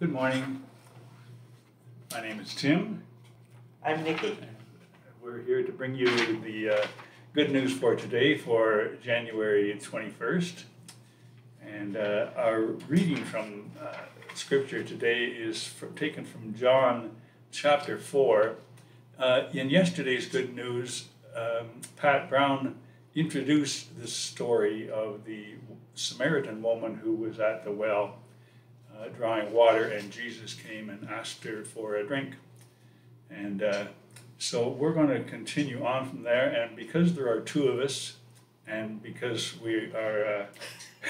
Good morning. My name is Tim. I'm Nikki. We're here to bring you the uh, good news for today for January 21st. And uh, our reading from uh, Scripture today is fr- taken from John chapter 4. Uh, in yesterday's good news, um, Pat Brown introduced the story of the Samaritan woman who was at the well uh, drawing water, and Jesus came and asked her for a drink. And uh, so we're going to continue on from there. And because there are two of us, and because we are, uh,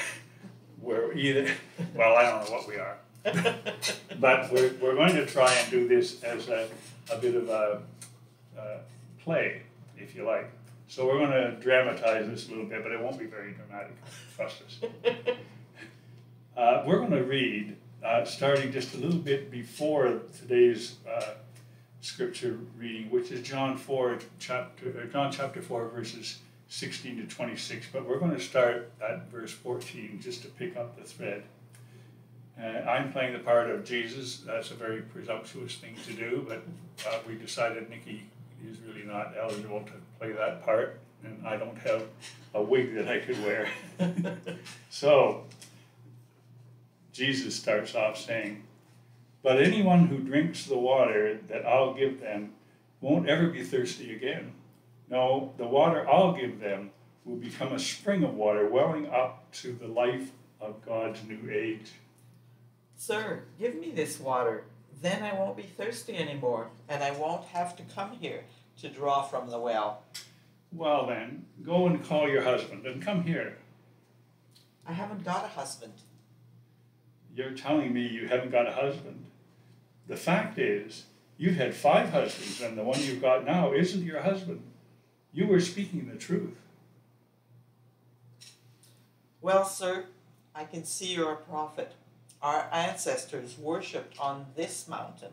we're either, well, I don't know what we are, but we're, we're going to try and do this as a, a bit of a, uh play, if you like. So we're going to dramatize this a little bit, but it won't be very dramatic. Trust us. Uh, we're going to read, uh, starting just a little bit before today's uh, scripture reading, which is John four chapter, uh, John chapter four, verses sixteen to twenty-six. But we're going to start at verse fourteen, just to pick up the thread. Uh, I'm playing the part of Jesus. That's a very presumptuous thing to do, but uh, we decided Nikki is really not eligible to play that part, and I don't have a wig that I could wear. so Jesus starts off saying, But anyone who drinks the water that I'll give them won't ever be thirsty again. No, the water I'll give them will become a spring of water welling up to the life of God's new age. Sir, give me this water. Then I won't be thirsty anymore, and I won't have to come here to draw from the well. Well, then, go and call your husband and come here. I haven't got a husband. You're telling me you haven't got a husband. The fact is, you've had five husbands, and the one you've got now isn't your husband. You were speaking the truth. Well, sir, I can see you're a prophet. Our ancestors worshipped on this mountain,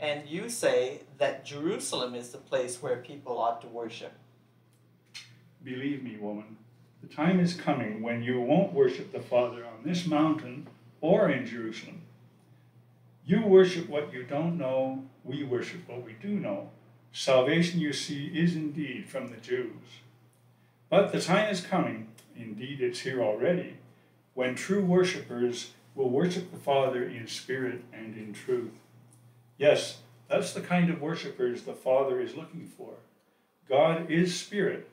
and you say that Jerusalem is the place where people ought to worship. Believe me, woman, the time is coming when you won't worship the Father on this mountain or in Jerusalem. You worship what you don't know, we worship what we do know. Salvation, you see, is indeed from the Jews. But the time is coming, indeed it's here already, when true worshippers will worship the Father in spirit and in truth. Yes, that's the kind of worshippers the Father is looking for. God is spirit,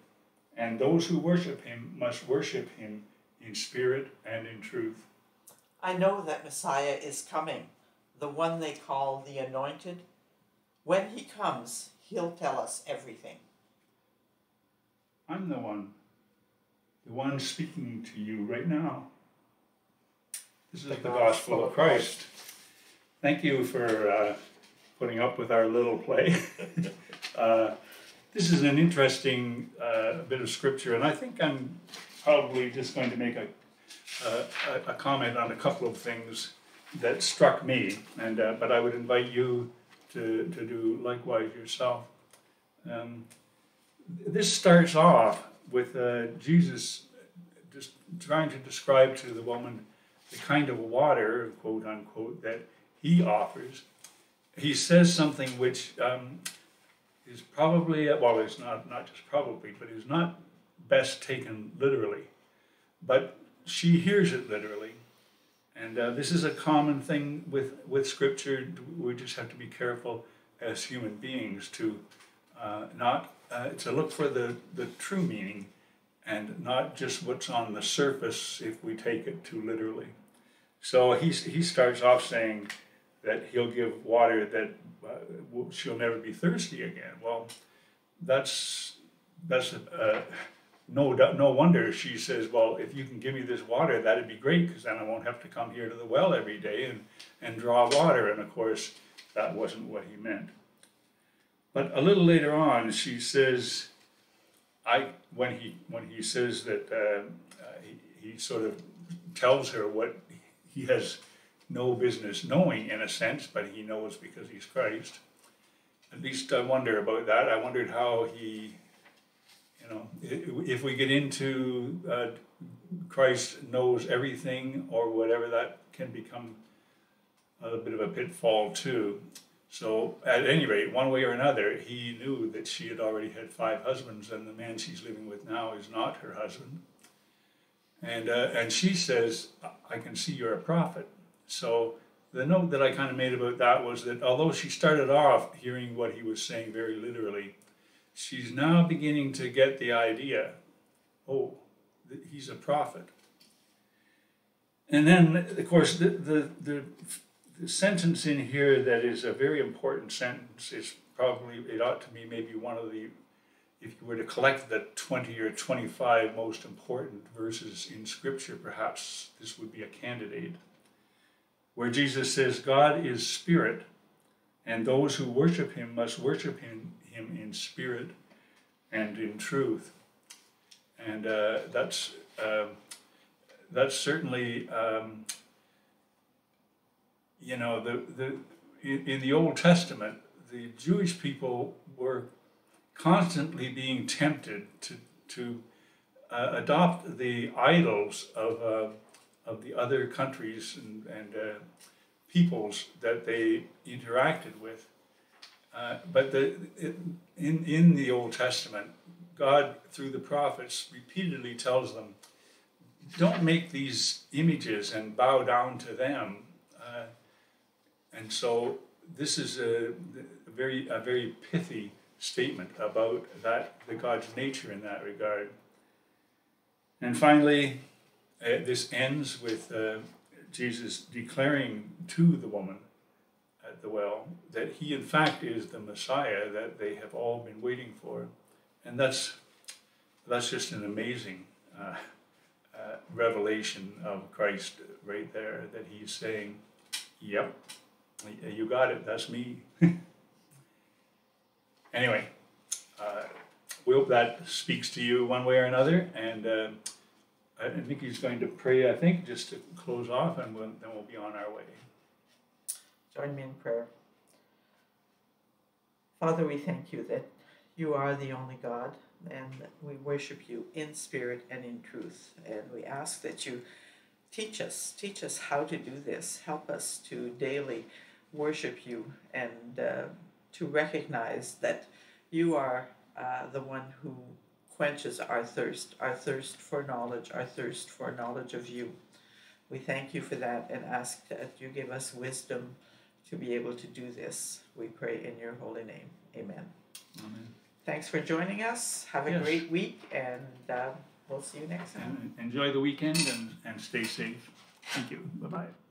and those who worship him must worship him in spirit and in truth. I know that Messiah is coming, the one they call the Anointed. When he comes, he'll tell us everything. I'm the one, the one speaking to you right now. This is the, gospel of Christ. Thank you for uh, putting up with our little play. uh, this is an interesting uh, bit of scripture, and I think I'm probably just going to make a, a, a comment on a couple of things that struck me, and uh, but I would invite you to, to do likewise yourself. Um, this starts off with uh, Jesus just trying to describe to the woman the kind of water, quote unquote, that he offers. He says something which um, is probably, well, it's not, not just probably, but is not best taken literally. But she hears it literally. And uh, this is a common thing with, with scripture. We just have to be careful as human beings to uh, not uh, to look for the, the true meaning and not just what's on the surface if we take it too literally. So he, he starts off saying that he'll give water that uh, she'll never be thirsty again. Well, that's that's uh, no no wonder she says, well, if you can give me this water, that'd be great because then I won't have to come here to the well every day and and draw water. And of course, that wasn't what he meant. But a little later on, she says, I when he when he says that uh, he, he sort of tells her what he has no business knowing in a sense, but he knows because he's Christ. At least I wonder about that. I wondered how he, know, if we get into uh, Christ knows everything or whatever, that can become a bit of a pitfall too. So, at any rate, one way or another, he knew that she had already had five husbands, and the man she's living with now is not her husband. And uh, and she says, "I can see you're a prophet." So the note that I kind of made about that was that although she started off hearing what he was saying very literally, she's now beginning to get the idea. Oh, he's a prophet. And then, of course, the, the, the, the, sentence in here that is a very important sentence is probably, it ought to be maybe one of the, if you were to collect the 20 or 25 most important verses in Scripture, perhaps this would be a candidate, where Jesus says, God is spirit, and those who worship him must worship him, him in spirit and in truth. And uh, that's. Uh, that's certainly, um, you know, the, the, in, in the Old Testament, the Jewish people were constantly being tempted to, to uh, adopt the idols of, uh, of the other countries and, and uh, peoples that they interacted with. Uh, but the, in, in the Old Testament, God, through the prophets, repeatedly tells them don't make these images and bow down to them. Uh, and so this is a, a, very a very pithy statement about that the God's nature in that regard. And finally, uh, this ends with uh, Jesus declaring to the woman at the well that he in fact is the Messiah that they have all been waiting for, and that's that's just an amazing. Uh, uh, revelation of Christ right there that he's saying, Yep, you got it, that's me. anyway, uh, we hope that speaks to you one way or another, and uh, I think he's going to pray, I think, just to close off, and we'll, then we'll be on our way. Join me in prayer. Father, we thank you that you are the only God and we worship you in spirit and in truth. And we ask that you teach us, teach us how to do this. Help us to daily worship you and uh, to recognize that you are uh, the one who quenches our thirst, our thirst for knowledge, our thirst for knowledge of you. We thank you for that and ask that you give us wisdom to be able to do this. We pray in your holy name. Amen. Amen. Thanks for joining us. Have a yes. great week, and uh, we'll see you next time. And enjoy the weekend and, and stay safe. Thank you. Bye bye.